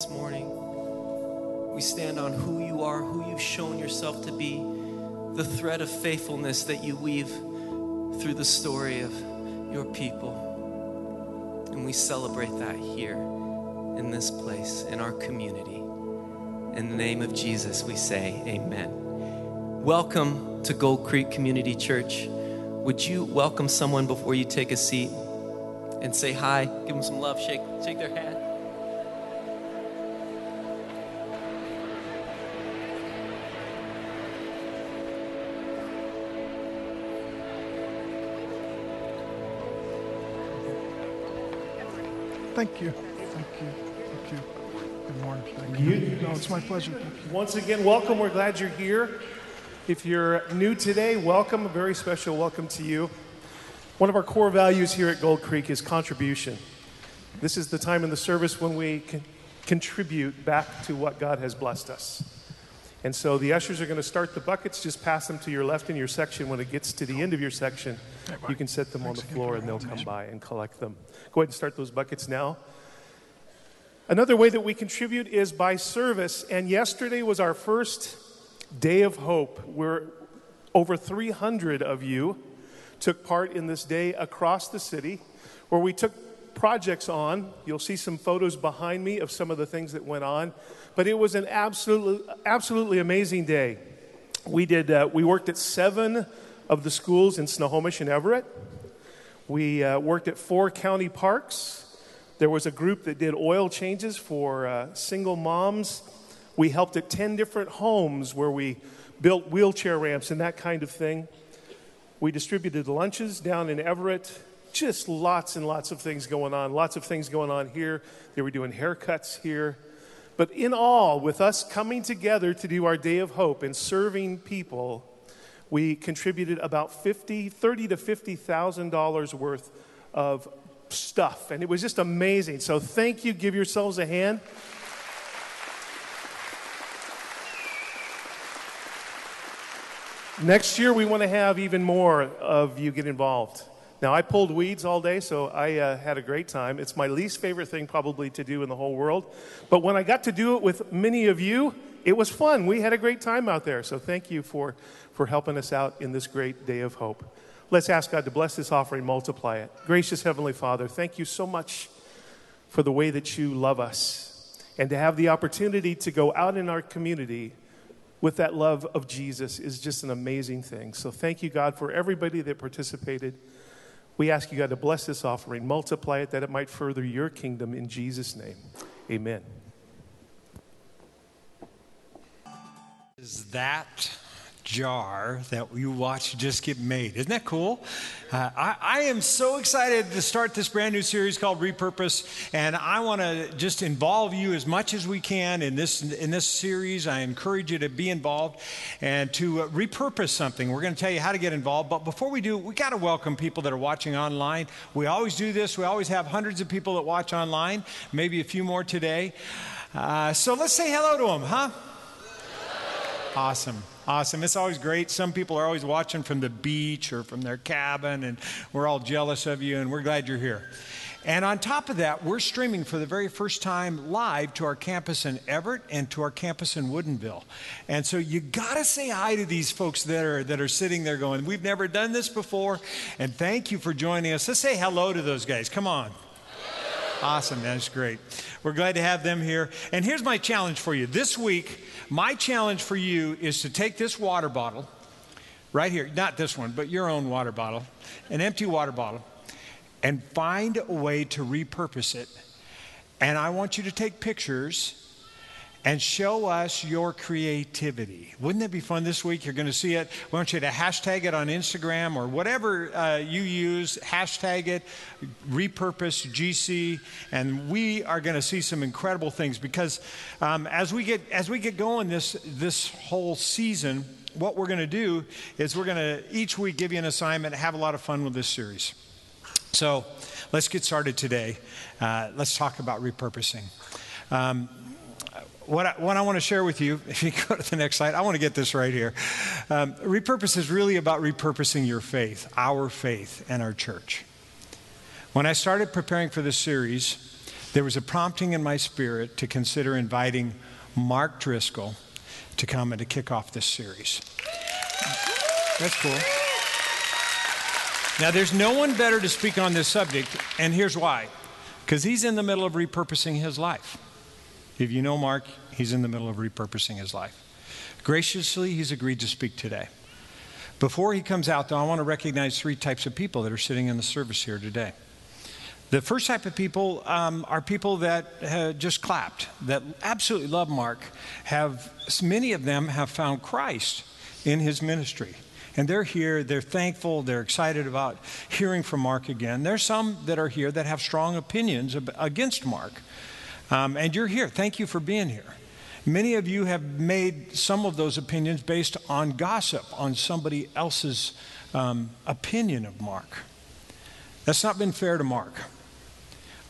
this morning. We stand on who you are, who you've shown yourself to be, the thread of faithfulness that you weave through the story of your people. And we celebrate that here in this place, in our community. In the name of Jesus, we say amen. Welcome to Gold Creek Community Church. Would you welcome someone before you take a seat and say hi? Give them some love, shake, shake their hand. Thank you. Thank you. Thank you. Good morning. Thank you. No, it's my pleasure. Once again, welcome. We're glad you're here. If you're new today, welcome. A very special welcome to you. One of our core values here at Gold Creek is contribution. This is the time in the service when we can contribute back to what God has blessed us. And so the ushers are going to start the buckets. Just pass them to your left in your section. When it gets to the end of your section, you can set them on the floor and they'll come by and collect them. Go ahead and start those buckets now. Another way that we contribute is by service. And yesterday was our first day of hope. Where over 300 of you took part in this day across the city where we took projects on. You'll see some photos behind me of some of the things that went on. But it was an absolutely, absolutely amazing day. We, did, uh, we worked at seven of the schools in Snohomish and Everett. We uh, worked at four county parks. There was a group that did oil changes for uh, single moms. We helped at 10 different homes where we built wheelchair ramps and that kind of thing. We distributed lunches down in Everett. Just lots and lots of things going on. Lots of things going on here. They were doing haircuts here. But in all, with us coming together to do our day of hope and serving people, we contributed about 50, 30 to fifty thousand dollars worth of stuff, and it was just amazing. So thank you. Give yourselves a hand. Next year, we want to have even more of you get involved. Now, I pulled weeds all day, so I uh, had a great time. It's my least favorite thing, probably, to do in the whole world. But when I got to do it with many of you, it was fun. We had a great time out there. So, thank you for, for helping us out in this great day of hope. Let's ask God to bless this offering, multiply it. Gracious Heavenly Father, thank you so much for the way that you love us and to have the opportunity to go out in our community with that love of Jesus is just an amazing thing. So thank you, God, for everybody that participated. We ask you, God, to bless this offering, multiply it, that it might further your kingdom in Jesus' name. Amen. Is that jar that you watch just get made. Isn't that cool? Uh, I, I, am so excited to start this brand new series called Repurpose, and I want to just involve you as much as we can in this in this series. I encourage you to be involved and to uh, repurpose something. We're going to tell you how to get involved, but before we do, we got to welcome people that are watching online. We always do this. We always have hundreds of people that watch online, maybe a few more today. Uh, so let's say hello to them, huh? Awesome. Awesome. It's always great. Some people are always watching from the beach or from their cabin, and we're all jealous of you, and we're glad you're here. And on top of that, we're streaming for the very first time live to our campus in Everett and to our campus in Woodinville. And so you got to say hi to these folks that are, that are sitting there going, We've never done this before. And thank you for joining us. Let's say hello to those guys. Come on. Awesome. That's great. We're glad to have them here. And here's my challenge for you. This week, my challenge for you is to take this water bottle, right here, not this one, but your own water bottle, an empty water bottle, and find a way to repurpose it. And I want you to take pictures and show us your creativity. Wouldn't that be fun this week? You're going to see it. We want you to hashtag it on Instagram or whatever uh, you use, hashtag it, repurpose GC, and we are going to see some incredible things because um, as we get as we get going this this whole season, what we're going to do is we're going to each week give you an assignment, have a lot of fun with this series. So let's get started today. Uh, let's talk about repurposing. Um, what I, what I, want to share with you, if you go to the next slide, I want to get this right here. Um, repurpose is really about repurposing your faith, our faith, and our church. When I started preparing for this series, there was a prompting in my spirit to consider inviting Mark Driscoll to come and to kick off this series. That's cool. Now, there's no one better to speak on this subject, and here's why because he's in the middle of repurposing his life. If you know Mark, he's in the middle of repurposing his life. Graciously, he's agreed to speak today. Before he comes out, though, I want to recognize three types of people that are sitting in the service here today. The first type of people um, are people that just clapped, that absolutely love Mark. Have many of them have found Christ in his ministry. And they're here, they're thankful, they're excited about hearing from Mark again. There's some that are here that have strong opinions against Mark. Um, and you're here. Thank you for being here. Many of you have made some of those opinions based on gossip, on somebody else's um, opinion of Mark. That's not been fair to Mark.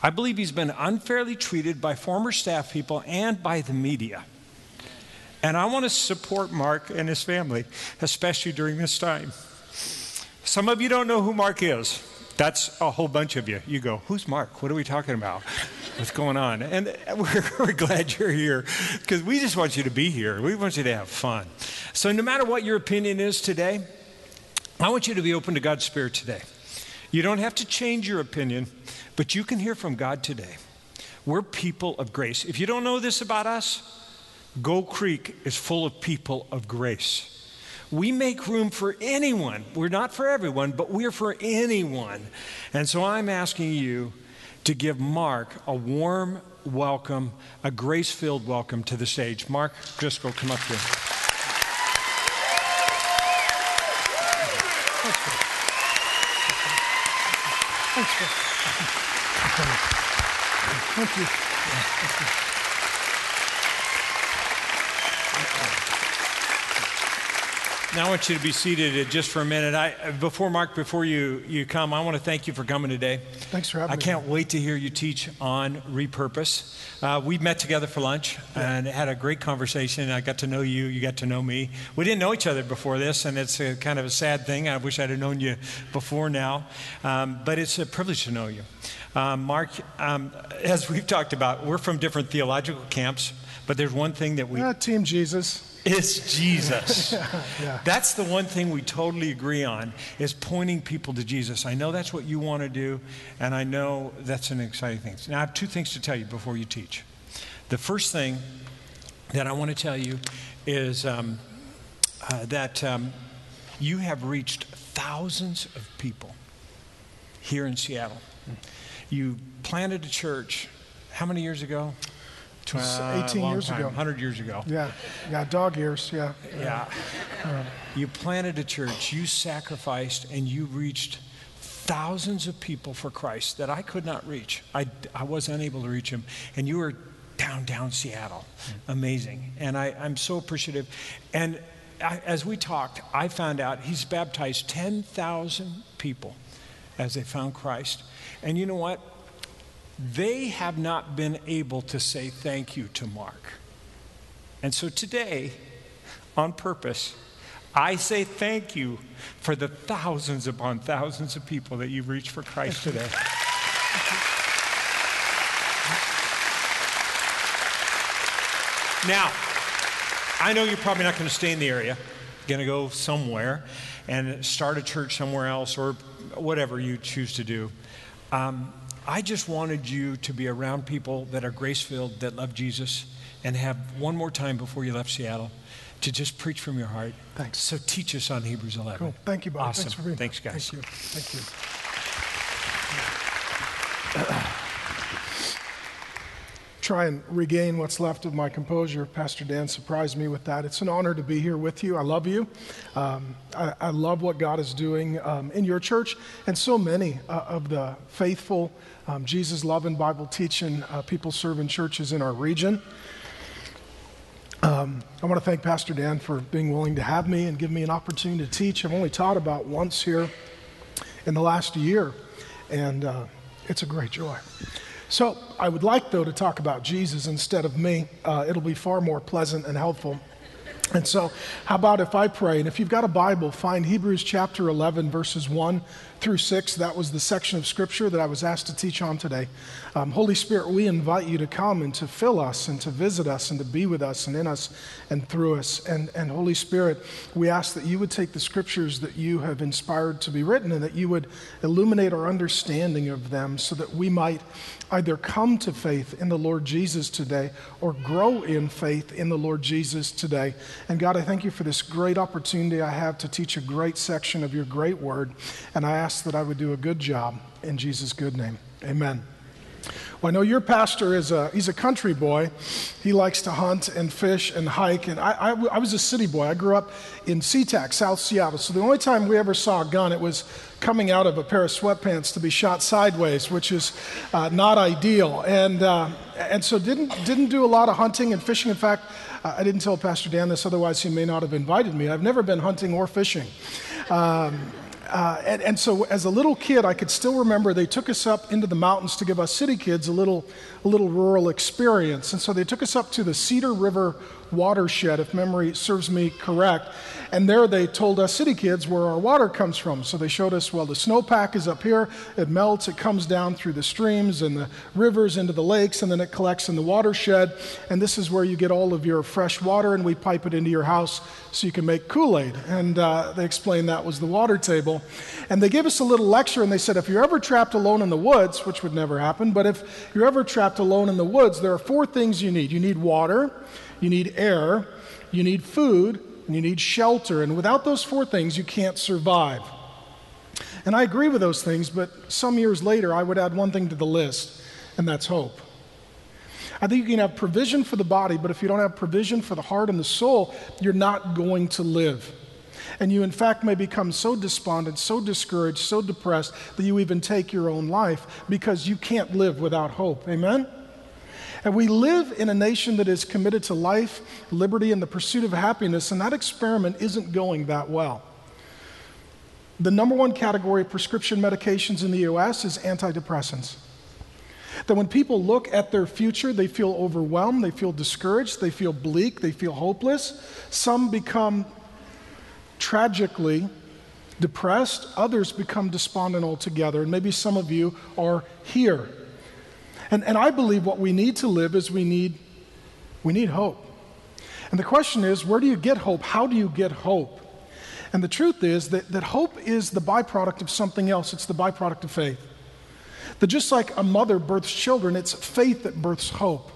I believe he's been unfairly treated by former staff people and by the media. And I want to support Mark and his family, especially during this time. Some of you don't know who Mark is. That's a whole bunch of you. You go, Who's Mark? What are we talking about? What's going on? And we're, we're glad you're here because we just want you to be here. We want you to have fun. So, no matter what your opinion is today, I want you to be open to God's Spirit today. You don't have to change your opinion, but you can hear from God today. We're people of grace. If you don't know this about us, Gold Creek is full of people of grace. We make room for anyone. We're not for everyone, but we're for anyone. And so I'm asking you to give Mark a warm welcome, a grace filled welcome to the stage. Mark Driscoll, come up here. Thank you. Thank you. Now I want you to be seated just for a minute. I, before Mark, before you, you come, I want to thank you for coming today. Thanks for having I me. I can't wait to hear you teach on repurpose. Uh, we met together for lunch yeah. and had a great conversation. I got to know you, you got to know me. We didn't know each other before this, and it's a, kind of a sad thing. I wish I'd have known you before now, um, but it's a privilege to know you. Um, Mark, um, as we've talked about, we're from different theological camps, but there's one thing that we. Yeah, Team Jesus is Jesus. yeah, yeah. That's the one thing we totally agree on is pointing people to Jesus. I know that's what you want to do, and I know that's an exciting thing. Now, I have two things to tell you before you teach. The first thing that I want to tell you is um, uh, that um, you have reached thousands of people here in Seattle. You planted a church how many years ago? 18 years time, ago. 100 years ago. Yeah, yeah, dog years, yeah. Yeah. Uh, you planted a church, you sacrificed, and you reached thousands of people for Christ that I could not reach. I, I was unable to reach them. And you were down, down Seattle. Amazing. And I, I'm so appreciative. And I, as we talked, I found out he's baptized 10,000 people as they found Christ. And you know what? They have not been able to say thank you to Mark. And so today, on purpose, I say thank you for the thousands upon thousands of people that you've reached for Christ today. Now, I know you're probably not going to stay in the area, going to go somewhere and start a church somewhere else or whatever you choose to do. Um, I just wanted you to be around people that are grace filled, that love Jesus, and have one more time before you left Seattle to just preach from your heart. Thanks. So teach us on Hebrews 11. Cool. Thank you, Bob. Awesome. Thanks for being Thanks, guys. Thank you. Thank Try and regain what's left of my composure. Pastor Dan surprised me with that. It's an honor to be here with you. I love you. Um, I, I, love what God is doing um, in your church and so many uh, of the faithful um, Jesus loving, Bible teaching uh, people serving churches in our region. Um, I want to thank Pastor Dan for being willing to have me and give me an opportunity to teach. I've only taught about once here in the last year, and uh, it's a great joy. So, I would like, though, to talk about Jesus instead of me. Uh, it'll be far more pleasant and helpful. And so, how about if I pray? And if you've got a Bible, find Hebrews chapter 11, verses 1 through 6, that was the section of Scripture that I was asked to teach on today. Um, Holy Spirit, we invite you to come and to fill us and to visit us and to be with us and in us and through us. And, and Holy Spirit, we ask that you would take the Scriptures that you have inspired to be written and that you would illuminate our understanding of them so that we might either come to faith in the Lord Jesus today or grow in faith in the Lord Jesus today. And God, I thank you for this great opportunity I have to teach a great section of your great word. And I ask that I would do a good job in Jesus' good name. Amen. Well, I know your pastor is a, he's a country boy. He likes to hunt and fish and hike. And I, I, I was a city boy. I grew up in SeaTac, South Seattle. So the only time we ever saw a gun, it was coming out of a pair of sweatpants to be shot sideways, which is uh, not ideal. And, uh, and so didn't, didn't do a lot of hunting and fishing. In fact, uh, I didn't tell Pastor Dan this, otherwise he may not have invited me. I've never been hunting or fishing. Um, uh, and, and, so as a little kid, I could still remember they took us up into the mountains to give us city kids a little, a little rural experience. And so they took us up to the Cedar River watershed, if memory serves me correct. And there they told us city kids where our water comes from. So they showed us, well, the snowpack is up here, it melts, it comes down through the streams and the rivers into the lakes, and then it collects in the watershed. And this is where you get all of your fresh water, and we pipe it into your house so you can make Kool Aid. And uh, they explained that was the water table. And they gave us a little lecture, and they said, if you're ever trapped alone in the woods, which would never happen, but if you're ever trapped alone in the woods, there are four things you need you need water you need air, you need food, and you need shelter. And without those four things, you can't survive. And I agree with those things, but some years later, I would add one thing to the list, and that's hope. I think you can have provision for the body, but if you don't have provision for the heart and the soul, you're not going to live. And you, in fact, may become so despondent, so discouraged, so depressed that you even take your own life because you can't live without hope. Amen? And we live in a nation that is committed to life, liberty, and the pursuit of happiness, and that experiment isn't going that well. The number one category of prescription medications in the US is antidepressants. That when people look at their future, they feel overwhelmed, they feel discouraged, they feel bleak, they feel hopeless. Some become tragically depressed, others become despondent altogether. And maybe some of you are here. And, and I believe what we need to live is we need, we need hope. And the question is, where do you get hope? How do you get hope? And the truth is that, that hope is the byproduct of something else. It's the byproduct of faith. That just like a mother births children, it's faith that births hope.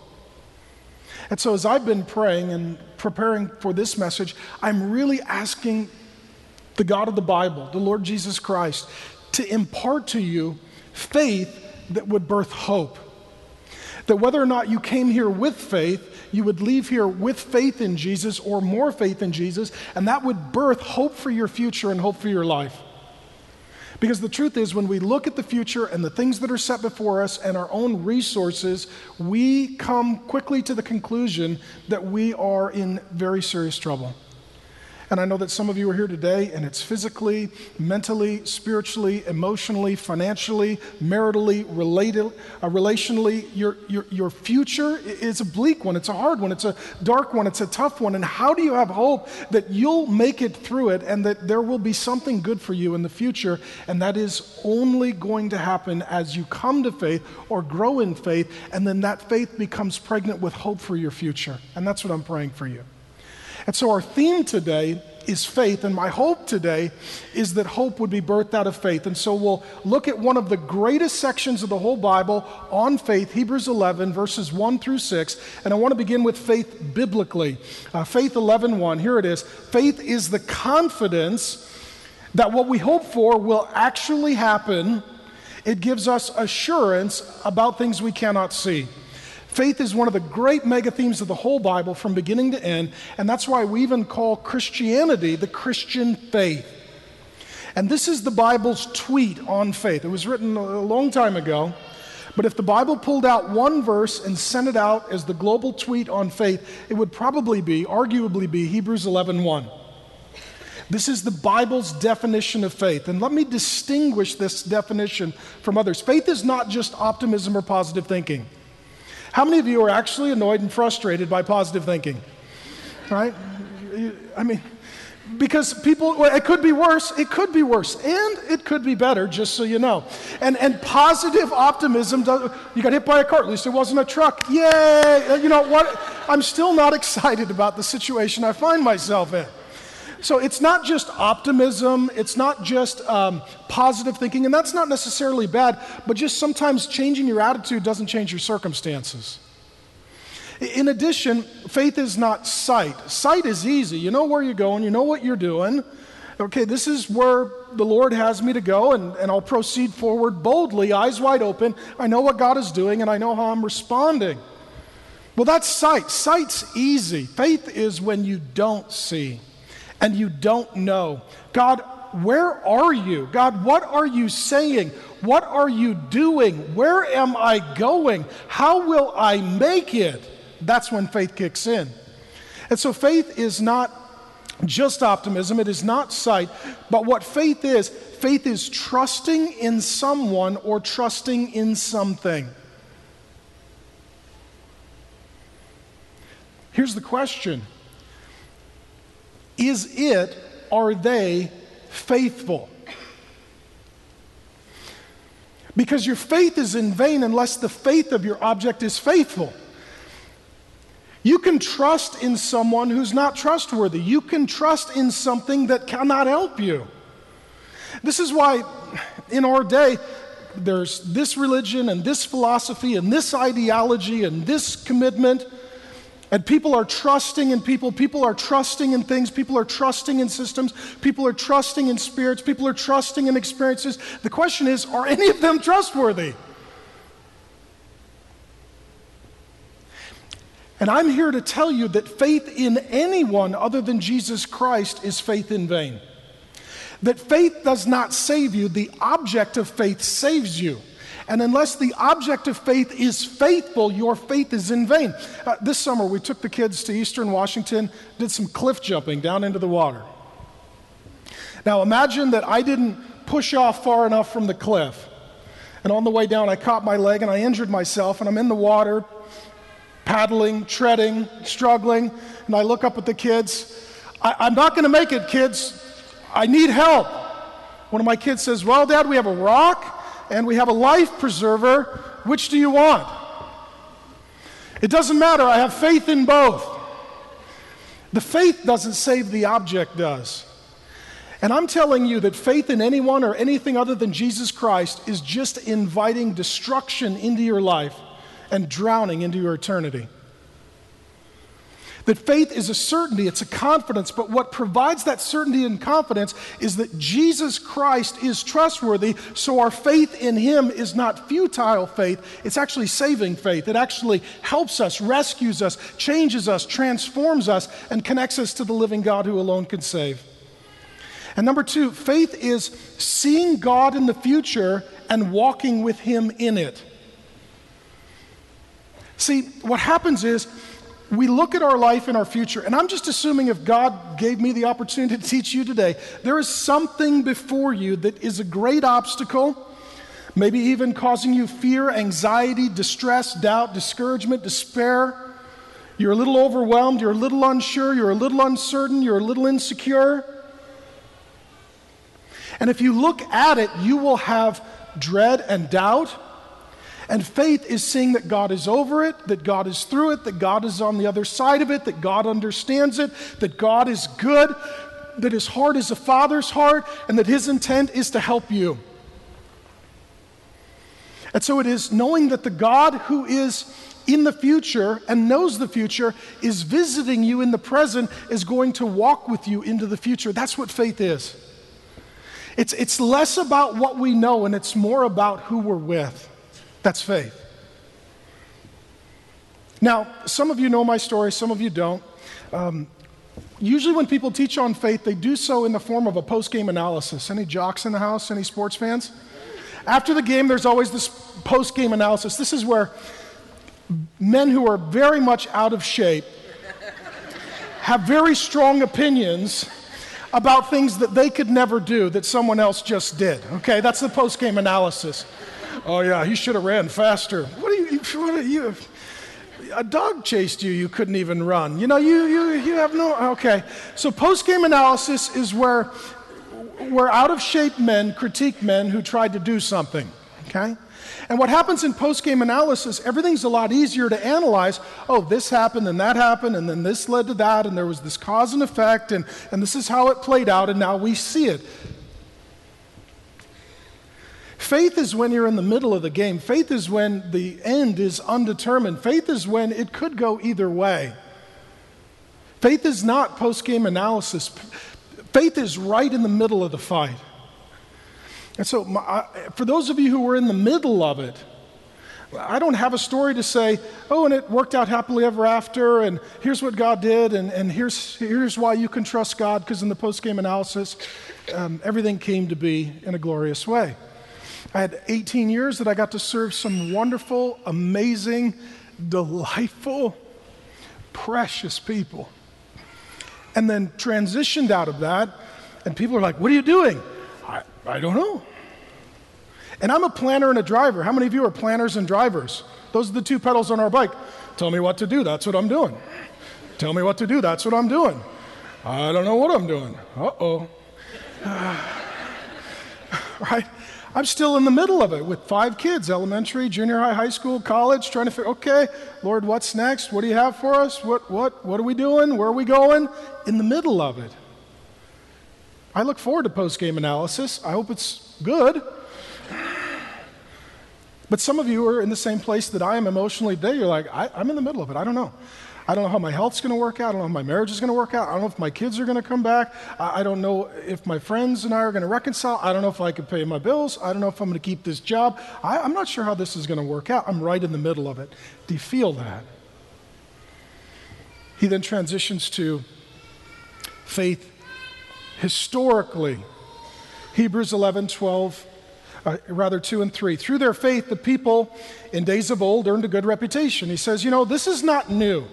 And so, as I've been praying and preparing for this message, I'm really asking the God of the Bible, the Lord Jesus Christ, to impart to you faith that would birth hope. That whether or not you came here with faith, you would leave here with faith in Jesus or more faith in Jesus, and that would birth hope for your future and hope for your life. Because the truth is, when we look at the future and the things that are set before us and our own resources, we come quickly to the conclusion that we are in very serious trouble. And I know that some of you are here today, and it's physically, mentally, spiritually, emotionally, financially, maritally, related, uh, relationally. Your, your, your future is a bleak one. It's a hard one. It's a dark one. It's a tough one. And how do you have hope that you'll make it through it and that there will be something good for you in the future? And that is only going to happen as you come to faith or grow in faith, and then that faith becomes pregnant with hope for your future. And that's what I'm praying for you. And so our theme today is faith, and my hope today is that hope would be birthed out of faith. And so we'll look at one of the greatest sections of the whole Bible on faith, Hebrews 11, verses 1 through 6. And I want to begin with faith biblically. Uh, faith 11, 1. Here it is. Faith is the confidence that what we hope for will actually happen. It gives us assurance about things we cannot see. Faith is one of the great mega themes of the whole Bible from beginning to end, and that's why we even call Christianity the Christian faith. And this is the Bible's tweet on faith. It was written a long time ago, but if the Bible pulled out one verse and sent it out as the global tweet on faith, it would probably be, arguably be, Hebrews 11 1. This is the Bible's definition of faith. And let me distinguish this definition from others. Faith is not just optimism or positive thinking. How many of you are actually annoyed and frustrated by positive thinking? Right? I mean, because people well, it could be worse it could be worse and it could be better just so you know. And and positive optimism does, you got hit by a car at least it wasn't a truck. Yay! You know what? I'm still not excited about the situation i find myself in so it's not just optimism it's not just um, positive thinking and that's not necessarily bad but just sometimes changing your attitude doesn't change your circumstances in addition, faith is not sight. Sight is easy. You know where you're going, you know what you're doing. Okay, this is where the Lord has me to go, and, and I'll proceed forward boldly, eyes wide open. I know what God is doing, and I know how I'm responding. Well, that's sight. Sight's easy. Faith is when you don't see and you don't know. God, where are you? God, what are you saying? What are you doing? Where am I going? How will I make it? that's when faith kicks in. And so faith is not just optimism, it is not sight, but what faith is, faith is trusting in someone or trusting in something. Here's the question Is it, are they faithful? Because your faith is in vain unless the faith of your object is faithful. You can trust in someone who's not trustworthy. You can trust in something that cannot help you. This is why in our day, there's this religion and this philosophy and this ideology and this commitment. And people are trusting in people. People are trusting in things. People are trusting in systems. People are trusting in spirits. People are trusting in experiences. The question is are any of them trustworthy? And I'm here to tell you that faith in anyone other than Jesus Christ is faith in vain. That faith does not save you, the object of faith saves you. And unless the object of faith is faithful, your faith is in vain. Uh, this summer, we took the kids to Eastern Washington, did some cliff jumping down into the water. Now, imagine that I didn't push off far enough from the cliff. And on the way down, I caught my leg and I injured myself, and I'm in the water, paddling, treading, struggling, and I look up at the kids. I, am not going to make it, kids. I need help. One of my kids says, Well, Dad, we have a rock and we have a life preserver. Which do you want? It doesn't matter. I have faith in both. The faith doesn't save, the object does. And I'm telling you that faith in anyone or anything other than Jesus Christ is just inviting destruction into your life and drowning into your eternity. That faith is a certainty, it's a confidence, but what provides that certainty and confidence is that Jesus Christ is trustworthy, so our faith in Him is not futile faith, it's actually saving faith. It actually helps us, rescues us, changes us, transforms us, and connects us to the living God who alone can save. And number two, faith is seeing God in the future and walking with Him in it. See, what happens is we look at our life and our future, and I'm just assuming if God gave me the opportunity to teach you today, there is something before you that is a great obstacle, maybe even causing you fear, anxiety, distress, doubt, discouragement, despair. You're a little overwhelmed, you're a little unsure, you're a little uncertain, you're a little insecure. And if you look at it, you will have dread and doubt. And faith is seeing that God is over it, that God is through it, that God is on the other side of it, that God understands it, that God is good, that his heart is a father's heart, and that his intent is to help you. And so it is knowing that the God who is in the future and knows the future is visiting you in the present, is going to walk with you into the future. That's what faith is. It's, it's less about what we know and it's more about who we're with. That's faith. Now, some of you know my story, some of you don't. Um, usually, when people teach on faith, they do so in the form of a post game analysis. Any jocks in the house? Any sports fans? After the game, there's always this post game analysis. This is where men who are very much out of shape have very strong opinions about things that they could never do that someone else just did. Okay, that's the post game analysis. Oh, yeah, he should have ran faster. What are you, what are you? a dog chased you, you couldn't even run. You know, you, you, you have no, okay. So post game analysis is where, where out of shape men critique men who tried to do something, okay? And what happens in post game analysis, everything's a lot easier to analyze. Oh, this happened and that happened, and then this led to that, and there was this cause and effect, and, and this is how it played out, and now we see it. Faith is when you're in the middle of the game. Faith is when the end is undetermined. Faith is when it could go either way. Faith is not post game analysis. Faith is right in the middle of the fight. And so, my, for those of you who were in the middle of it, I don't have a story to say, oh, and it worked out happily ever after, and here's what God did, and, and here's, here's why you can trust God, because in the post game analysis, um, everything came to be in a glorious way. I had 18 years that I got to serve some wonderful, amazing, delightful, precious people. And then transitioned out of that, and people are like, What are you doing? I, I don't know. And I'm a planner and a driver. How many of you are planners and drivers? Those are the two pedals on our bike. Tell me what to do, that's what I'm doing. Tell me what to do, that's what I'm doing. I don't know what I'm doing. Uh oh. right? I'm still in the middle of it with five kids elementary, junior high, high school, college, trying to figure, okay, Lord, what's next? What do you have for us? What, what, what are we doing? Where are we going? In the middle of it. I look forward to post game analysis. I hope it's good. But some of you are in the same place that I am emotionally today. You're like, I, am in the middle of it. I don't know. I don't know how my health's going to work out. I don't know if my marriage is going to work out. I don't know if my kids are going to come back. I, I don't know if my friends and I are going to reconcile. I don't know if I can pay my bills. I don't know if I'm going to keep this job. I, I'm not sure how this is going to work out. I'm right in the middle of it. Do you feel that? He then transitions to faith historically. Hebrews 11, 12, uh, rather 2 and 3. Through their faith, the people in days of old earned a good reputation. He says, You know, this is not new.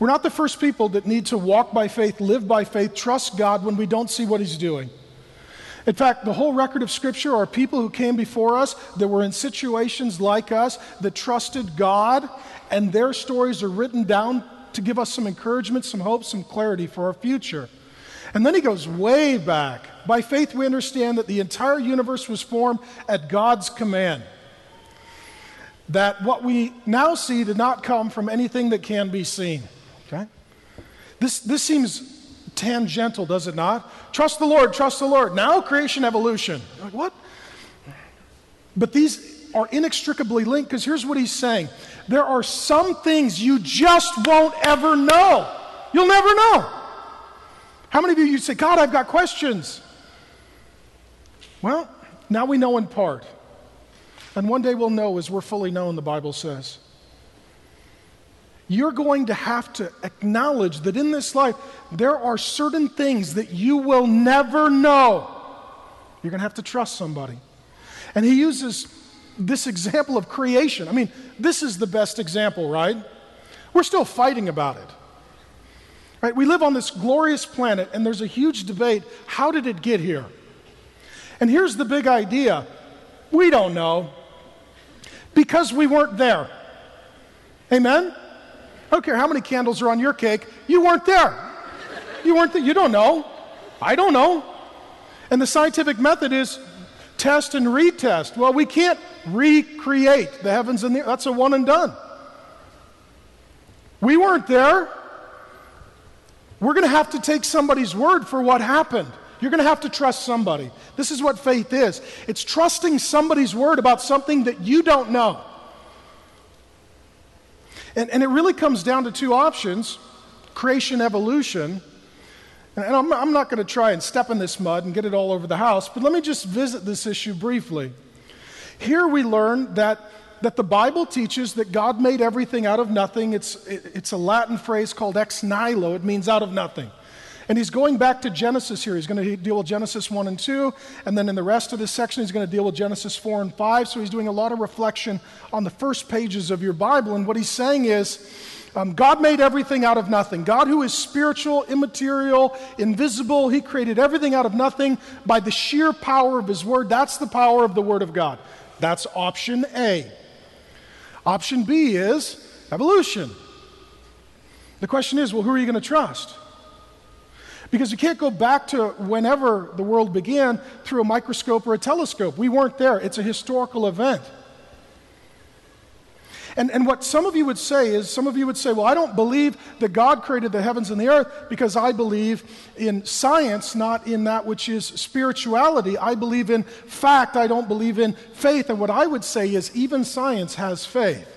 We're not the first people that need to walk by faith, live by faith, trust God when we don't see what He's doing. In fact, the whole record of Scripture are people who came before us that were in situations like us that trusted God, and their stories are written down to give us some encouragement, some hope, some clarity for our future. And then he goes way back. By faith, we understand that the entire universe was formed at God's command. That what we now see did not come from anything that can be seen. Okay? This, this seems tangential, does it not? Trust the Lord, trust the Lord. Now creation, evolution. Like, what? But these are inextricably linked because here's what he's saying there are some things you just won't ever know. You'll never know. How many of you you say, God, I've got questions? Well, now we know in part. And one day we'll know as we're fully known, the Bible says you're going to have to acknowledge that in this life, there are certain things that you will never know. You're going to have to trust somebody. And he uses this example of creation. I mean, this is the best example, right? We're still fighting about it. Right? We live on this glorious planet, and there's a huge debate how did it get here? And here's the big idea we don't know because we weren't there. Amen? I don't care how many candles are on your cake, you weren't there. You weren't there. You don't know. I don't know. And the scientific method is test and retest. Well, we can't recreate the heavens and the That's a one and done. We weren't there. We're going to have to take somebody's word for what happened. You're going to have to trust somebody. This is what faith is it's trusting somebody's word about something that you don't know. And, and it really comes down to two options creation, evolution. And, I'm, I'm not going to try and step in this mud and get it all over the house, but let me just visit this issue briefly. Here we learn that, that the Bible teaches that God made everything out of nothing. It's, it, it's a Latin phrase called ex nihilo, it means out of nothing. And he's going back to Genesis here. He's going to deal with Genesis 1 and 2. And then in the rest of this section, he's going to deal with Genesis 4 and 5. So he's doing a lot of reflection on the first pages of your Bible. And what he's saying is, um, God made everything out of nothing. God, who is spiritual, immaterial, invisible, He created everything out of nothing by the sheer power of His Word. That's the power of the Word of God. That's option A. Option B is evolution. The question is well, who are you going to trust? Because you can't go back to whenever the world began through a microscope or a telescope. We weren't there, it's a historical event. And, and what some of you would say is, some of you would say, well, I don't believe that God created the heavens and the earth because I believe in science, not in that which is spirituality. I believe in fact, I don't believe in faith. And what I would say is, even science has faith.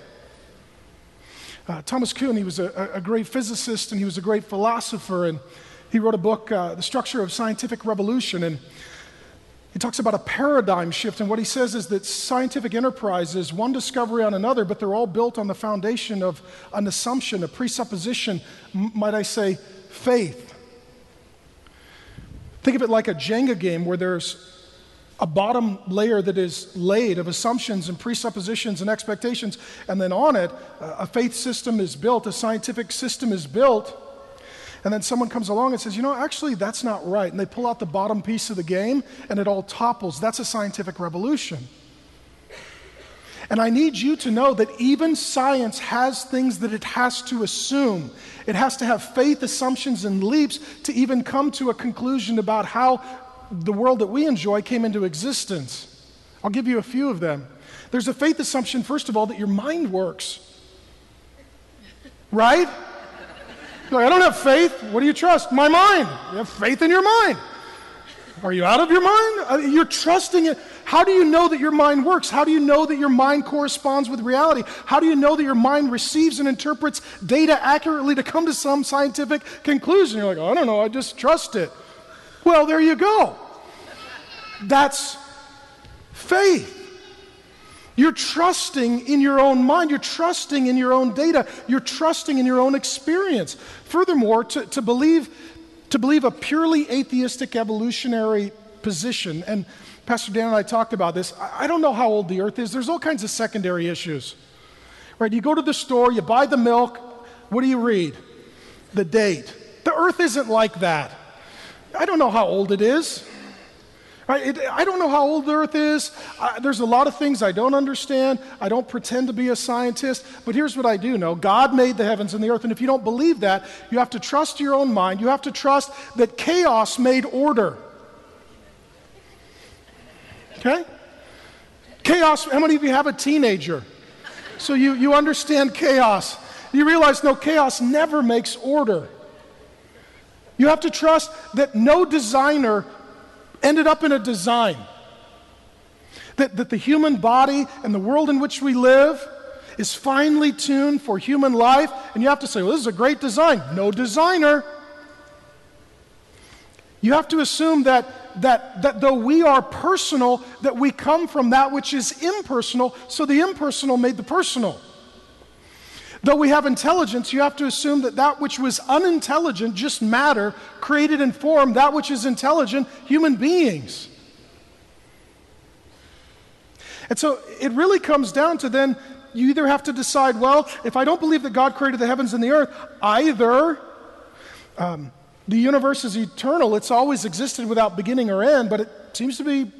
Uh, Thomas Kuhn, he was a, a, great physicist and he was a great philosopher, and he wrote a book, uh, The Structure of Scientific Revolution. And he talks about a paradigm shift, and what he says is that scientific enterprise is one discovery on another, but they're all built on the foundation of an assumption, a presupposition, m- might I say, faith. Think of it like a Jenga game where there's a bottom layer that is laid of assumptions and presuppositions and expectations, and then on it, a faith system is built, a scientific system is built and then someone comes along and says, you know, actually, that's not right. And they pull out the bottom piece of the game and it all topples. That's a scientific revolution. And I need you to know that even science has things that it has to assume. It has to have faith assumptions and leaps to even come to a conclusion about how the world that we enjoy came into existence. I'll give you a few of them. There's a faith assumption, first of all, that your mind works. Right? Like, I don't have faith. What do you trust? My mind. You have faith in your mind. Are you out of your mind? Uh, you're trusting it. How do you know that your mind works? How do you know that your mind corresponds with reality? How do you know that your mind receives and interprets data accurately to come to some scientific conclusion? You're like, I don't know, I just trust it. Well, there you go. That's faith. You're trusting in your own mind. You're trusting in your own data. You're trusting in your own experience. Furthermore, to, to, believe, to believe a purely atheistic evolutionary position, and Pastor Dan and I talked about this. I, I don't know how old the earth is. There's all kinds of secondary issues. Right? You go to the store, you buy the milk. What do you read? The date. The earth isn't like that. I don't know how old it is. Right? It, I don't know how old the earth is. I, there's a lot of things I don't understand. I don't pretend to be a scientist. But here's what I do know God made the heavens and the earth. And if you don't believe that, you have to trust your own mind. You have to trust that chaos made order. Okay? Chaos, how many of you have a teenager? So you, you understand chaos. You realize no, chaos never makes order. You have to trust that no designer ended up in a design. That, that the human body and the world in which we live is finely tuned for human life. And you have to say, well, this is a great design. No designer. You have to assume that, that, that though we are personal, that we come from that which is impersonal, so the impersonal made the personal. Though we have intelligence, you have to assume that that which was unintelligent, just matter, created and formed, that which is intelligent, human beings. And so it really comes down to then you either have to decide, well, if I don't believe that God created the heavens and the earth, either um, the universe is eternal, it's always existed without beginning or end, but it seems to be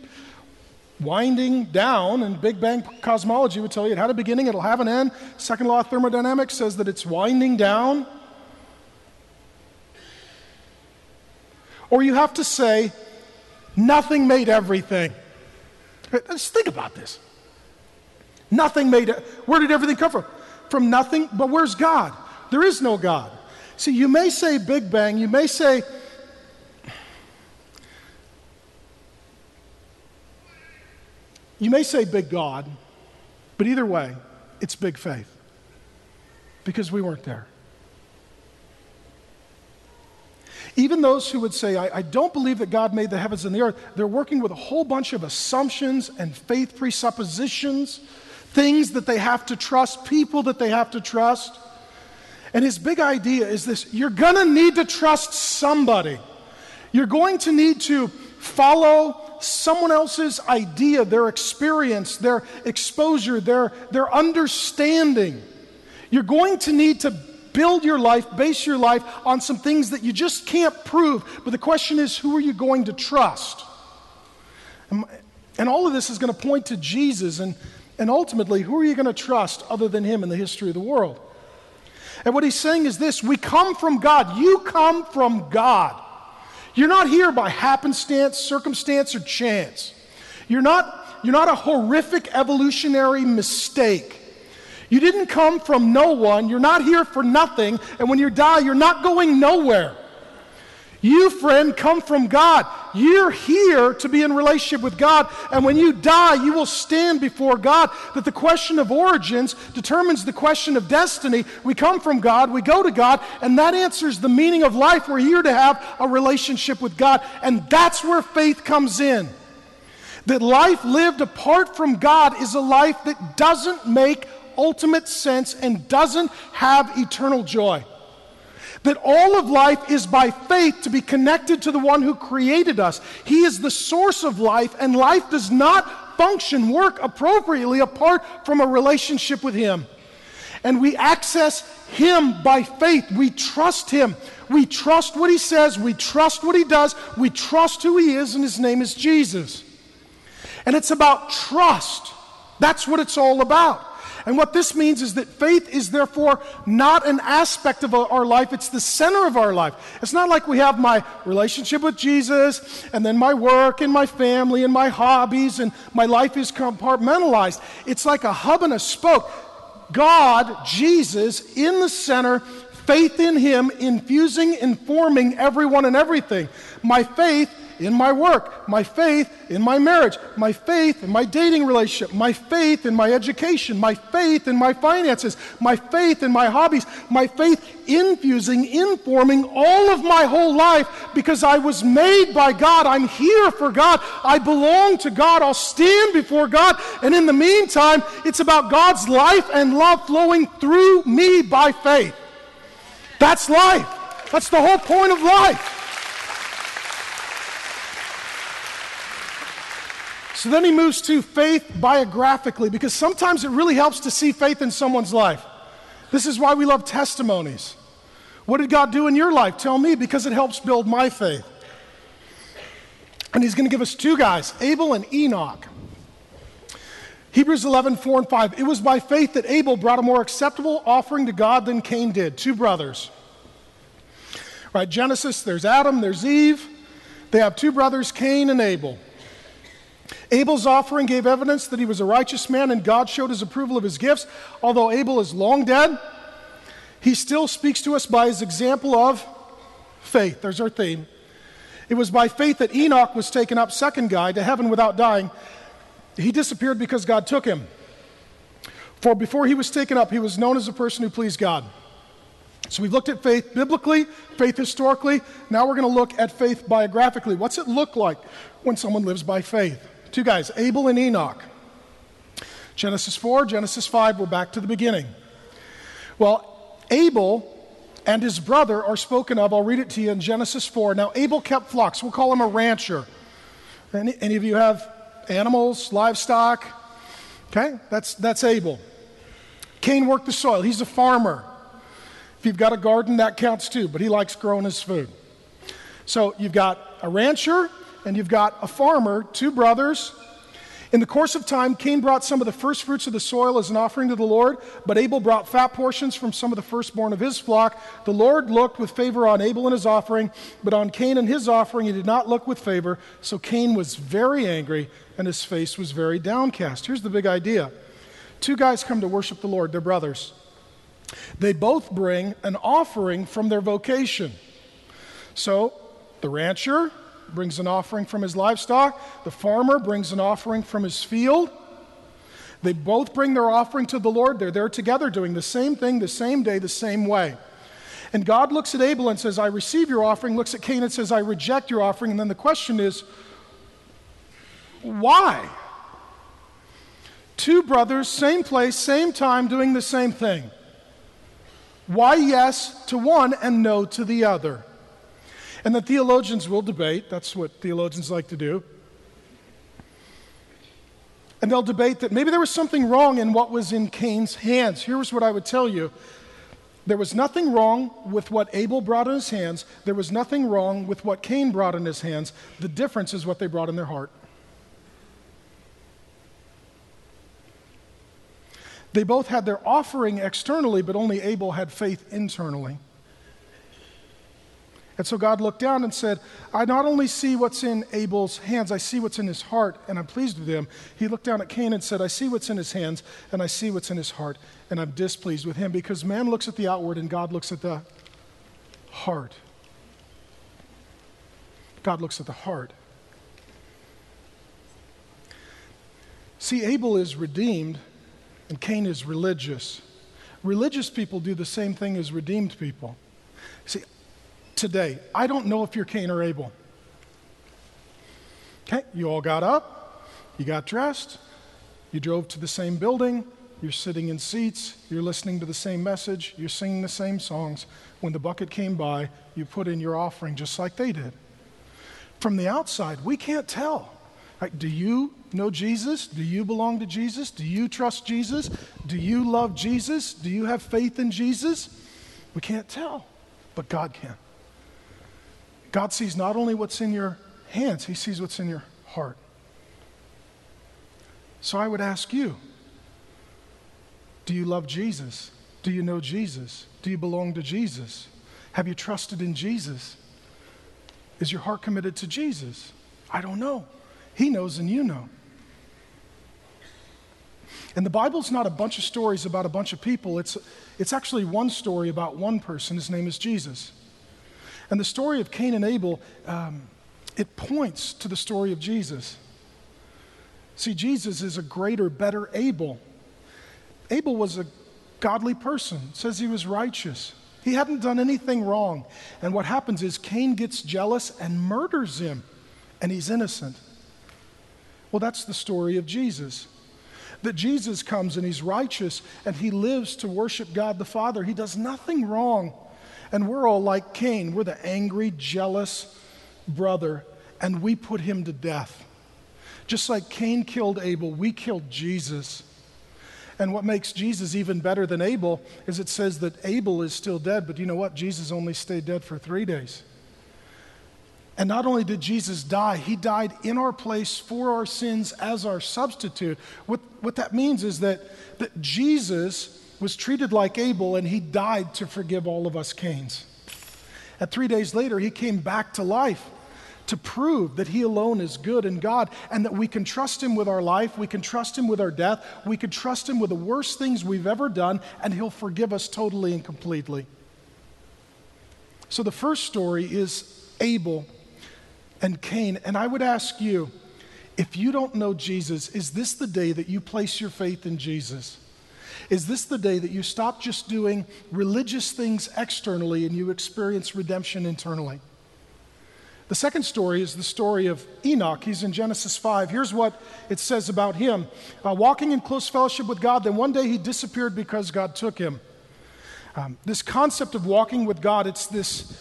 winding down, and Big Bang cosmology would tell you it had a beginning, it'll have an end. Second law of thermodynamics says that it's winding down. Or you have to say, nothing made everything. Let's think about this. Nothing made it. Where did everything come from? From nothing, but where's God? There is no God. See, you may say Big Bang, you may say You may say big God, but either way, it's big faith because we weren't there. Even those who would say, I, I, don't believe that God made the heavens and the earth, they're working with a whole bunch of assumptions and faith presuppositions, things that they have to trust, people that they have to trust. And his big idea is this you're going to need to trust somebody. You're going to need to follow someone else's idea, their experience, their exposure, their, their understanding. You're going to need to build your life, base your life on some things that you just can't prove. But the question is, who are you going to trust? And, and all of this is going to point to Jesus. And, and ultimately, who are you going to trust other than him in the history of the world? And what he's saying is this we come from God. You come from God. You're not here by happenstance, circumstance, or chance. You're not, you're not a horrific evolutionary mistake. You didn't come from no one. You're not here for nothing. And when you die, you're not going nowhere. You, friend, come from God. You're here to be in relationship with God. And when you die, you will stand before God. That the question of origins determines the question of destiny. We come from God, we go to God, and that answers the meaning of life. We're here to have a relationship with God. And that's where faith comes in. That life lived apart from God is a life that doesn't make ultimate sense and doesn't have eternal joy that all of life is by faith to be connected to the one who created us. He is the source of life, and life does not function, work appropriately apart from a relationship with Him. And we access Him by faith. We trust Him. We trust what He says. We trust what He does. We trust who He is, and His name is Jesus. And it's about trust. That's what it's all about. And what this means is that faith is therefore not an aspect of our life, it's the center of our life. It's not like we have my relationship with Jesus and then my work and my family and my hobbies and my life is compartmentalized. It's like a hub and a spoke. God, Jesus, in the center, faith in Him, infusing, informing everyone and everything. My faith in my work, my faith in my marriage, my faith in my dating relationship, my faith in my education, my faith in my finances, my faith in my hobbies, my faith infusing, informing all of my whole life because I was made by God. I'm here for God. I belong to God. I'll stand before God. And in the meantime, it's about God's life and love flowing through me by faith. That's life. That's the whole point of life. So then he moves to faith biographically because sometimes it really helps to see faith in someone's life. This is why we love testimonies. What did God do in your life? Tell me because it helps build my faith. And he's going to give us two guys, Abel and Enoch. Hebrews 11, 4 and 5. It was by faith that Abel brought a more acceptable offering to God than Cain did. Two brothers. Right, Genesis, there's Adam, there's Eve. They have two brothers, Cain and Abel. Abel's offering gave evidence that he was a righteous man and God showed his approval of his gifts. Although Abel is long dead, he still speaks to us by his example of faith. There's our theme. It was by faith that Enoch was taken up, second guy, to heaven without dying. He disappeared because God took him. For before he was taken up, he was known as a person who pleased God. So we've looked at faith biblically, faith historically. Now we're going to look at faith biographically. What's it look like when someone lives by faith? Two guys, Abel and Enoch. Genesis 4, Genesis 5, we're back to the beginning. Well, Abel and his brother are spoken of. I'll read it to you in Genesis 4. Now, Abel kept flocks. We'll call him a rancher. Any, any of you have animals, livestock? Okay, that's, that's Abel. Cain worked the soil. He's a farmer. If you've got a garden, that counts too, but he likes growing his food. So you've got a rancher and you've got a farmer, two brothers. In the course of time, Cain brought some of the first fruits of the soil as an offering to the Lord, but Abel brought fat portions from some of the firstborn of his flock. The Lord looked with favor on Abel and his offering, but on Cain and his offering he did not look with favor. So Cain was very angry, and his face was very downcast. Here's the big idea two guys come to worship the Lord, they're brothers. They both bring an offering from their vocation. So the rancher brings an offering from his livestock, the farmer brings an offering from his field. They both bring their offering to the Lord. They're there together doing the same thing, the same day, the same way. And God looks at Abel and says, I receive your offering, looks at Cain and says, I reject your offering. And then the question is, why? Two brothers, same place, same time, doing the same thing. Why yes to one and no to the other? And the theologians will debate. That's what theologians like to do. And they'll debate that maybe there was something wrong in what was in Cain's hands. Here's what I would tell you there was nothing wrong with what Abel brought in his hands, there was nothing wrong with what Cain brought in his hands. The difference is what they brought in their heart. They both had their offering externally, but only Abel had faith internally. And so God looked down and said, I not only see what's in Abel's hands, I see what's in his heart, and I'm pleased with him. He looked down at Cain and said, I see what's in his hands, and I see what's in his heart, and I'm displeased with him because man looks at the outward and God looks at the heart. God looks at the heart. See, Abel is redeemed and Cain is religious. Religious people do the same thing as redeemed people. Today, I don't know if you're Cain or Abel. Okay, you all got up, you got dressed, you drove to the same building, you're sitting in seats, you're listening to the same message, you're singing the same songs. When the bucket came by, you put in your offering just like they did. From the outside, we can't tell. Right, do you know Jesus? Do you belong to Jesus? Do you trust Jesus? Do you love Jesus? Do you have faith in Jesus? We can't tell, but God can. God sees not only what's in your hands, He sees what's in your heart. So I would ask you do you love Jesus? Do you know Jesus? Do you belong to Jesus? Have you trusted in Jesus? Is your heart committed to Jesus? I don't know. He knows and you know. And the Bible's not a bunch of stories about a bunch of people, it's, it's actually one story about one person. His name is Jesus. And the story of Cain and Abel, um, it points to the story of Jesus. See, Jesus is a greater, better Abel. Abel was a godly person, says he was righteous. He hadn't done anything wrong. And what happens is Cain gets jealous and murders him, and he's innocent. Well, that's the story of Jesus. That Jesus comes and he's righteous and he lives to worship God the Father. He does nothing wrong. And we're all like Cain. We're the angry, jealous brother, and we put him to death. Just like Cain killed Abel, we killed Jesus. And what makes Jesus even better than Abel is it says that Abel is still dead, but you know what? Jesus only stayed dead for three days. And not only did Jesus die, he died in our place for our sins as our substitute. What, what that means is that, that Jesus was treated like Abel and he died to forgive all of us Cains. And three days later, he came back to life to prove that he alone is good and God and that we can trust him with our life, we can trust him with our death, we can trust him with the worst things we've ever done, and he'll forgive us totally and completely. So the first story is Abel and Cain. And I would ask you, if you don't know Jesus, is this the day that you place your faith in Jesus? Is this the day that you stop just doing religious things externally and you experience redemption internally? The second story is the story of Enoch. He's in Genesis 5. Here's what it says about him uh, walking in close fellowship with God, then one day he disappeared because God took him. Um, this concept of walking with God, it's this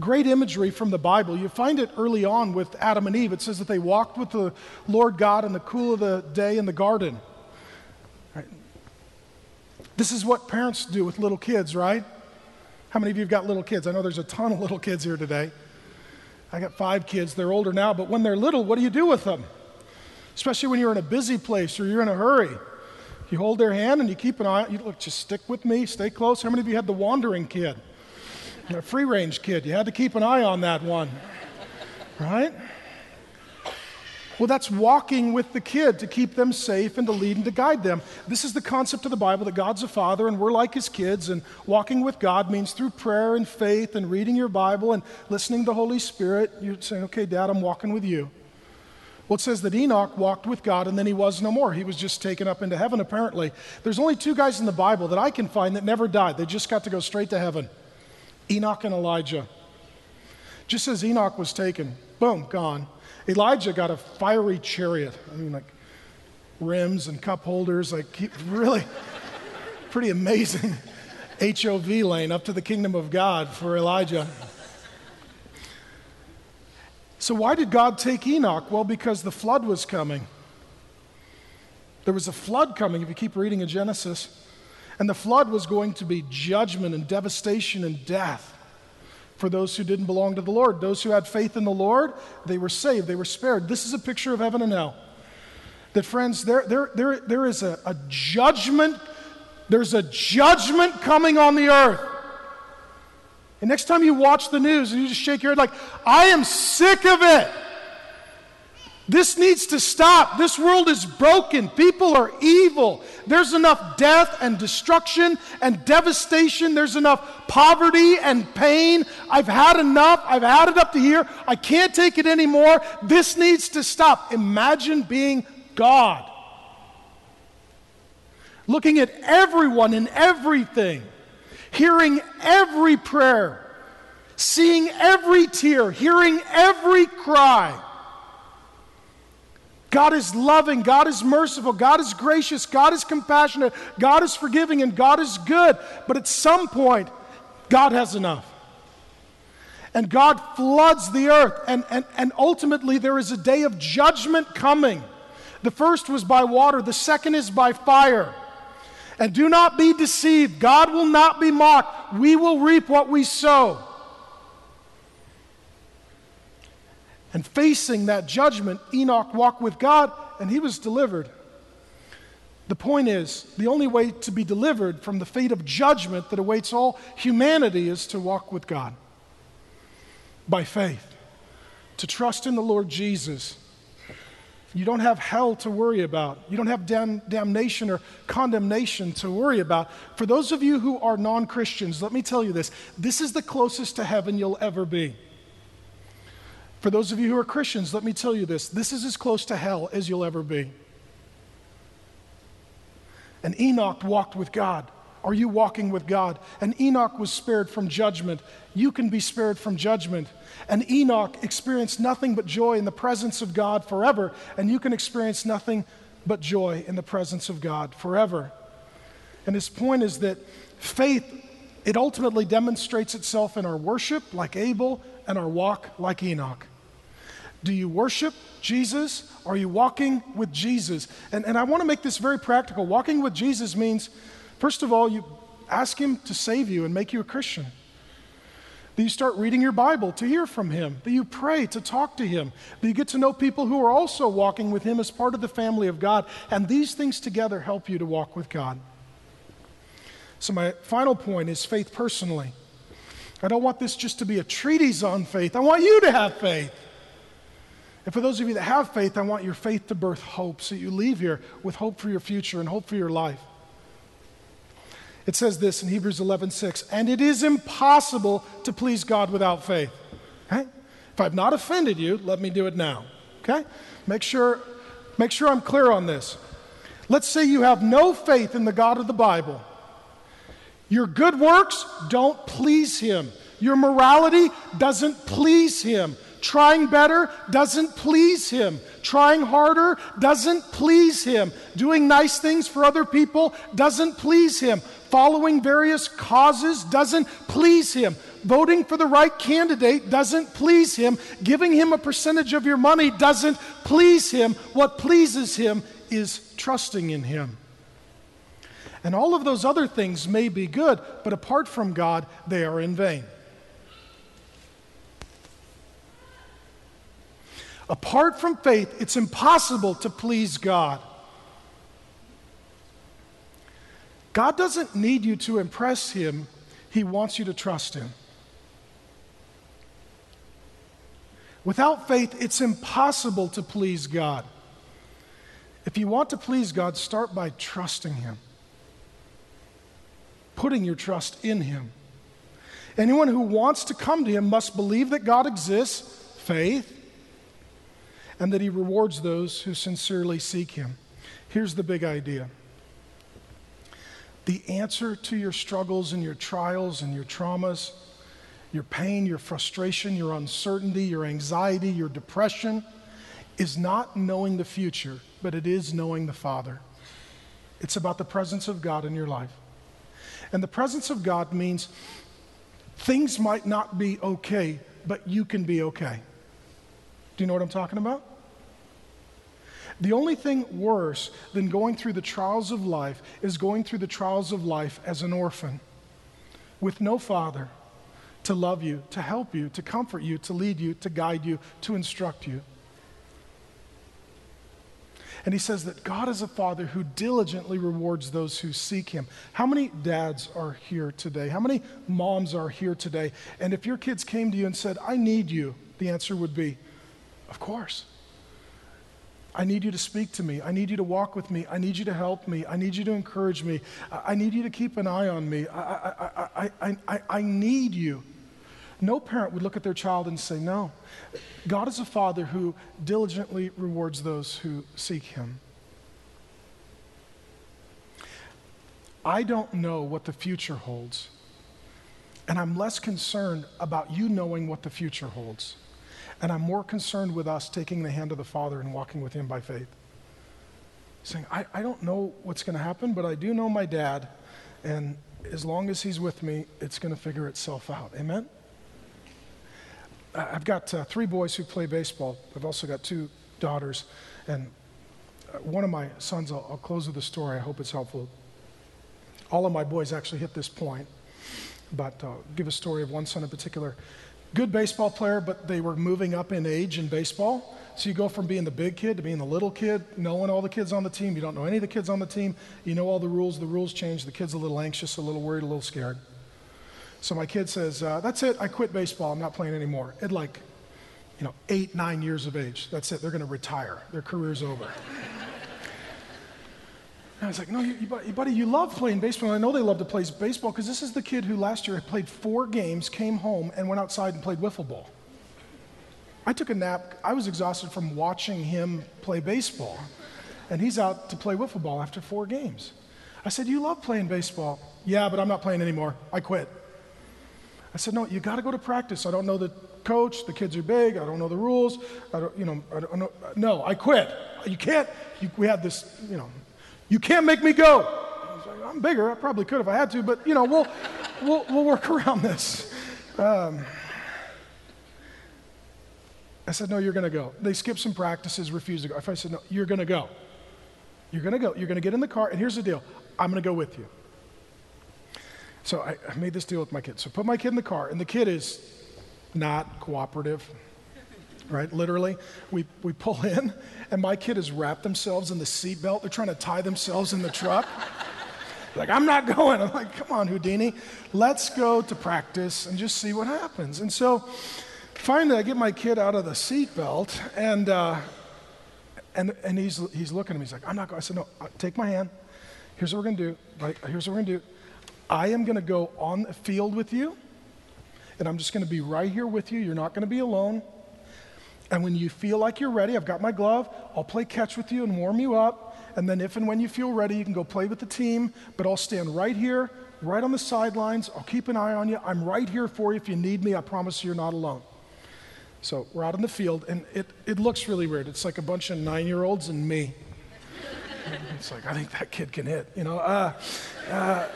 great imagery from the Bible. You find it early on with Adam and Eve. It says that they walked with the Lord God in the cool of the day in the garden. This is what parents do with little kids, right? How many of you have got little kids? I know there's a ton of little kids here today. I got five kids. They're older now, but when they're little, what do you do with them? Especially when you're in a busy place or you're in a hurry. You hold their hand and you keep an eye. You look, just stick with me, stay close. How many of you had the wandering kid? a free range kid. You had to keep an eye on that one, right? Well, that's walking with the kid to keep them safe and to lead and to guide them. This is the concept of the Bible that God's a father and we're like his kids. And walking with God means through prayer and faith and reading your Bible and listening to the Holy Spirit. You're saying, okay, Dad, I'm walking with you. Well, it says that Enoch walked with God and then he was no more. He was just taken up into heaven, apparently. There's only two guys in the Bible that I can find that never died, they just got to go straight to heaven. Enoch and Elijah. Just as Enoch was taken, boom, gone. Elijah got a fiery chariot. I mean, like rims and cup holders, like really pretty amazing HOV lane up to the kingdom of God for Elijah. So, why did God take Enoch? Well, because the flood was coming. There was a flood coming, if you keep reading in Genesis. And the flood was going to be judgment and devastation and death for those who didn't belong to the Lord. Those who had faith in the Lord, they were saved, they were spared. This is a picture of heaven and hell. That, friends, there, there, there, there is a, a judgment There's a judgment coming on the earth. And next time you watch the news and you just shake your head like, I am sick of it. This needs to stop. This world is broken. People are evil. There's enough death and destruction and devastation. There's enough poverty and pain. I've had enough. I've had it up to here. I can't take it anymore. This needs to stop. Imagine being God. Looking at everyone and everything, hearing every prayer, seeing every tear, hearing every cry God is loving, God is merciful, God is gracious, God is compassionate, God is forgiving, and God is good. But at some point, God has enough. And God floods the earth, and, and, and ultimately, there is a day of judgment coming. The first was by water, the second is by fire. And do not be deceived. God will not be mocked. We will reap what we sow. And facing that judgment, Enoch walked with God and he was delivered. The point is, the only way to be delivered from the fate of judgment that awaits all humanity is to walk with God by faith, to trust in the Lord Jesus. You don't have hell to worry about. You don't have dam- damnation or condemnation to worry about. For those of you who are non Christians, let me tell you this this is the closest to heaven you'll ever be. For those of you who are Christians, let me tell you this this is as close to hell as you'll ever be. And Enoch walked with God. Are you walking with God? And Enoch was spared from judgment. You can be spared from judgment. And Enoch experienced nothing but joy in the presence of God forever. And you can experience nothing but joy in the presence of God forever. And his point is that faith, it ultimately demonstrates itself in our worship, like Abel, and our walk, like Enoch. Do you worship Jesus? Are you walking with Jesus? And, and I want to make this very practical. Walking with Jesus means, first of all, you ask Him to save you and make you a Christian. That you start reading your Bible to hear from Him. That you pray to talk to Him. That you get to know people who are also walking with Him as part of the family of God. And these things together help you to walk with God. So, my final point is faith personally. I don't want this just to be a treatise on faith. I want you to have faith. And for those of you that have faith, I want your faith to birth hope so you leave here with hope for your future and hope for your life. It says this in Hebrews 11:6, and it is impossible to please God without faith. Okay? If I've not offended you, let me do it now. Okay? Make sure, make sure I'm clear on this. Let's say you have no faith in the God of the Bible. Your good works don't please him. Your morality doesn't please him. Trying better doesn't please him. Trying harder doesn't please him. Doing nice things for other people doesn't please him. Following various causes doesn't please him. Voting for the right candidate doesn't please him. Giving him a percentage of your money doesn't please him. What pleases him is trusting in him. And all of those other things may be good, but apart from God, they are in vain. Apart from faith, it's impossible to please God. God doesn't need you to impress Him, He wants you to trust Him. Without faith, it's impossible to please God. If you want to please God, start by trusting Him, putting your trust in Him. Anyone who wants to come to Him must believe that God exists, faith, and that he rewards those who sincerely seek him. Here's the big idea the answer to your struggles and your trials and your traumas, your pain, your frustration, your uncertainty, your anxiety, your depression is not knowing the future, but it is knowing the Father. It's about the presence of God in your life. And the presence of God means things might not be okay, but you can be okay. Do you know what I'm talking about? The only thing worse than going through the trials of life is going through the trials of life as an orphan with no father to love you, to help you, to comfort you, to lead you, to guide you, to instruct you. And he says that God is a father who diligently rewards those who seek him. How many dads are here today? How many moms are here today? And if your kids came to you and said, I need you, the answer would be, Of course. I need you to speak to me. I need you to walk with me. I need you to help me. I need you to encourage me. I need you to keep an eye on me. I, I, I, I, I need you. No parent would look at their child and say, No. God is a father who diligently rewards those who seek him. I don't know what the future holds, and I'm less concerned about you knowing what the future holds. And I'm more concerned with us taking the hand of the Father and walking with Him by faith. Saying, I, I don't know what's going to happen, but I do know my dad, and as long as He's with me, it's going to figure itself out. Amen? I've got uh, three boys who play baseball. I've also got two daughters. And uh, one of my sons, I'll, I'll close with a story. I hope it's helpful. All of my boys actually hit this point, but uh, give a story of one son in particular good baseball player, but they were moving up in age in baseball. So you go from being the big kid to being the little kid, knowing all the kids on the team. You don't know any of the kids on the team. You know all the rules. The rules change. The kid's a little anxious, a little worried, a little scared. So my kid says, uh, That's it. I quit baseball. I'm not playing anymore. At like, you know, eight, nine years of age. That's it. They're going to retire. Their career's over. I was like, no, you, you, buddy, you love playing baseball. I know they love to play baseball because this is the kid who last year played four games, came home, and went outside and played wiffle ball. I took a nap. I was exhausted from watching him play baseball. And he's out to play wiffle ball after four games. I said, You love playing baseball. Yeah, but I'm not playing anymore. I quit. I said, No, you got to go to practice. I don't know the coach. The kids are big. I don't know the rules. I don't, you know, I don't know. No, I quit. You can't. You, we had this, you know, you can't make me go. Like, I'm bigger. I probably could if I had to, but you know, we'll, we'll, we'll work around this. Um, I said, No, you're going to go. They skipped some practices, refused to go. If I said, No, you're going to go. You're going to go. You're going to get in the car, and here's the deal I'm going to go with you. So I, I made this deal with my kid. So put my kid in the car, and the kid is not cooperative right? Literally, we, we pull in, and my kid has wrapped themselves in the seatbelt. They're trying to tie themselves in the truck. like, I'm not going. I'm like, come on, Houdini, let's go to practice and just see what happens. And so finally, I get my kid out of the seatbelt, and, uh, and, and he's, he's looking at me. He's like, I'm not going. I said, no, uh, take my hand. Here's what we're going to do. Right? Here's what we're going to do. I am going to go on the field with you, and I'm just going to be right here with you. You're not going to be alone. And when you feel like you're ready, I've got my glove, I'll play catch with you and warm you up. And then, if and when you feel ready, you can go play with the team. But I'll stand right here, right on the sidelines. I'll keep an eye on you. I'm right here for you if you need me. I promise you're not alone. So we're out in the field, and it, it looks really weird. It's like a bunch of nine year olds and me. it's like, I think that kid can hit, you know. Uh, uh,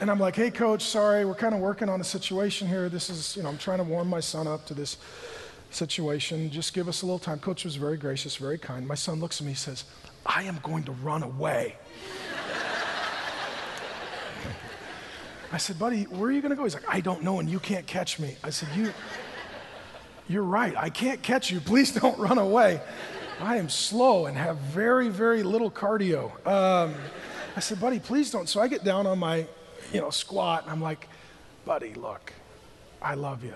and I'm like, hey, coach, sorry, we're kind of working on a situation here. This is, you know, I'm trying to warm my son up to this situation. Just give us a little time. Coach was very gracious, very kind. My son looks at me and says, I am going to run away. I said, buddy, where are you going to go? He's like, I don't know, and you can't catch me. I said, you, you're right. I can't catch you. Please don't run away. I am slow and have very, very little cardio. Um, I said, buddy, please don't. So I get down on my, you know, squat, and I'm like, buddy, look, I love you.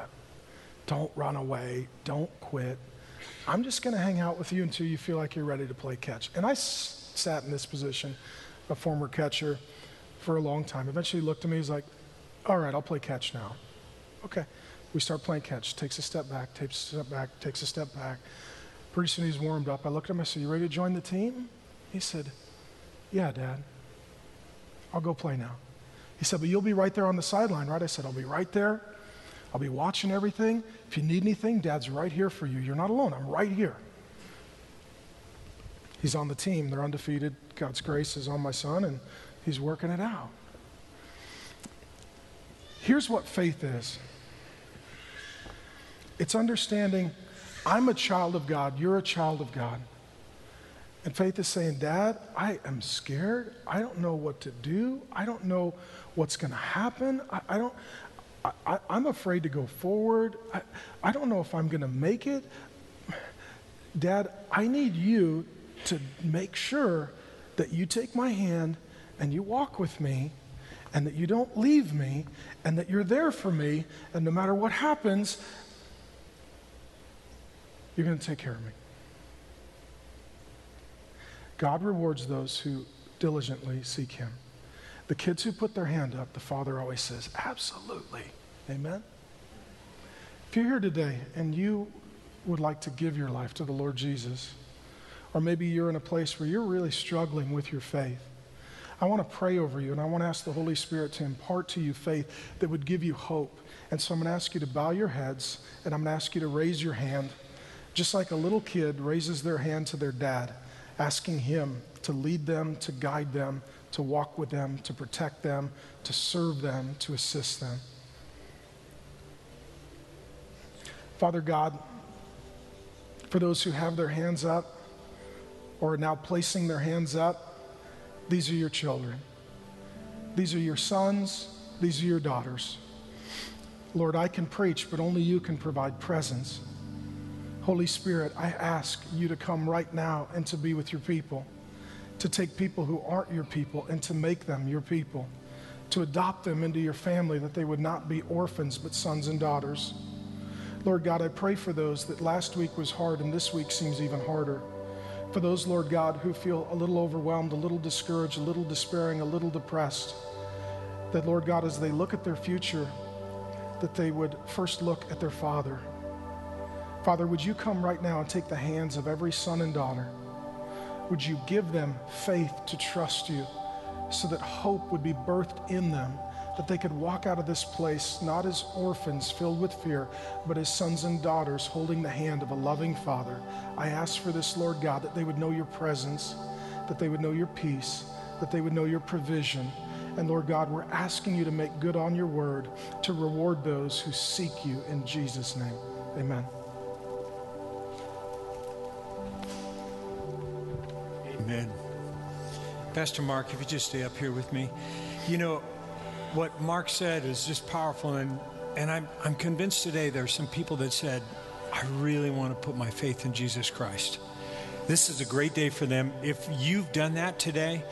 Don't run away. Don't quit. I'm just going to hang out with you until you feel like you're ready to play catch. And I s- sat in this position, a former catcher, for a long time. Eventually, he looked at me. He's like, "All right, I'll play catch now." Okay. We start playing catch. Takes a step back. Takes a step back. Takes a step back. Pretty soon he's warmed up. I looked at him. I said, "You ready to join the team?" He said, "Yeah, Dad. I'll go play now." He said, "But you'll be right there on the sideline, right?" I said, "I'll be right there." I'll be watching everything. If you need anything, Dad's right here for you. You're not alone. I'm right here. He's on the team. They're undefeated. God's grace is on my son, and he's working it out. Here's what faith is it's understanding I'm a child of God, you're a child of God. And faith is saying, Dad, I am scared. I don't know what to do. I don't know what's going to happen. I, I, don't, I, am afraid to go forward. I, I don't know if I'm going to make it. Dad, I need you to make sure that you take my hand and you walk with me and that you don't leave me and that you're there for me. And no matter what happens, you're going to take care of me. God rewards those who diligently seek Him. The kids who put their hand up, the Father always says, Absolutely. Amen? If you're here today and you would like to give your life to the Lord Jesus, or maybe you're in a place where you're really struggling with your faith, I want to pray over you and I want to ask the Holy Spirit to impart to you faith that would give you hope. And so I'm going to ask you to bow your heads and I'm going to ask you to raise your hand, just like a little kid raises their hand to their dad, asking him to lead them, to guide them, to walk with them, to protect them, to serve them, to assist them. Father God, for those who have their hands up or are now placing their hands up, these are your children. These are your sons. These are your daughters. Lord, I can preach, but only you can provide presence. Holy Spirit, I ask you to come right now and to be with your people, to take people who aren't your people and to make them your people, to adopt them into your family that they would not be orphans but sons and daughters. Lord God, I pray for those that last week was hard and this week seems even harder. For those, Lord God, who feel a little overwhelmed, a little discouraged, a little despairing, a little depressed, that, Lord God, as they look at their future, that they would first look at their Father. Father, would you come right now and take the hands of every son and daughter? Would you give them faith to trust you so that hope would be birthed in them? that they could walk out of this place not as orphans filled with fear, but as sons and daughters holding the hand of a loving Father. I ask for this, Lord God, that they would know your presence, that they would know your peace, that they would know your provision. And Lord God, we're asking you to make good on your word, to reward those who seek you in Jesus' name. Amen. Amen. Pastor Mark, if you just stay up here with me. You know, what Mark said is just powerful. And, and I'm, I'm convinced today there are some people that said, I really want to put my faith in Jesus Christ. This is a great day for them. If you've done that today,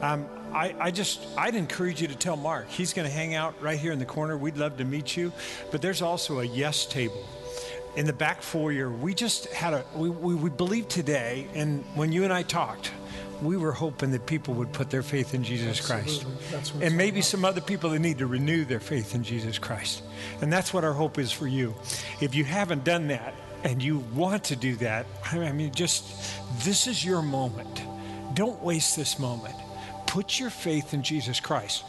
um, I, I, just, I'd encourage you to tell Mark. He's going to hang out right here in the corner. We'd love to meet you. But there's also a yes table in the back foyer. We just had a, we, we, we believe today, and when you and I talked, we were hoping that people would put their faith in Jesus Absolutely. Christ. And maybe some other people that need to renew their faith in Jesus Christ. And that's what our hope is for you. If you haven't done that and you want to do that, I mean, just this is your moment. Don't waste this moment. Put your faith in Jesus Christ.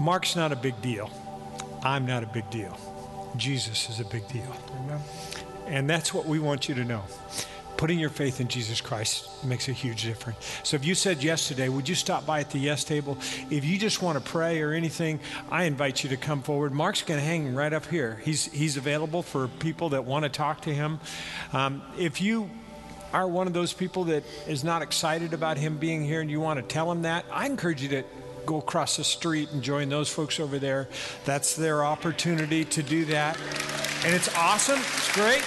Mark's not a big deal. I'm not a big deal. Jesus is a big deal. Amen. And that's what we want you to know putting your faith in Jesus Christ makes a huge difference. So if you said yes today, would you stop by at the yes table? If you just want to pray or anything, I invite you to come forward. Mark's going to hang right up here. He's, he's available for people that want to talk to him. Um, if you are one of those people that is not excited about him being here and you want to tell him that, I encourage you to go across the street and join those folks over there. That's their opportunity to do that. And it's awesome. It's great.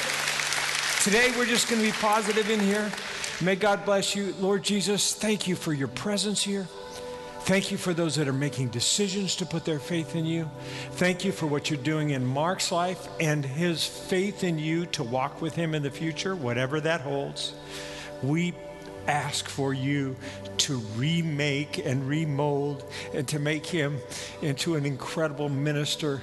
Today, we're just going to be positive in here. May God bless you. Lord Jesus, thank you for your presence here. Thank you for those that are making decisions to put their faith in you. Thank you for what you're doing in Mark's life and his faith in you to walk with him in the future, whatever that holds. We ask for you to remake and remold and to make him into an incredible minister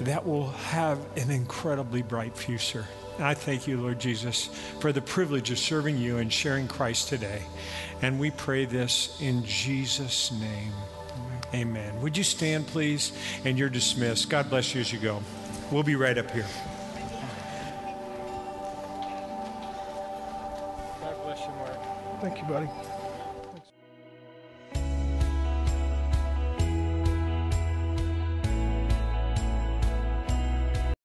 that will have an incredibly bright future. I thank you, Lord Jesus, for the privilege of serving you and sharing Christ today. And we pray this in Jesus' name. Amen. Would you stand, please? And you're dismissed. God bless you as you go. We'll be right up here. Thank you, buddy.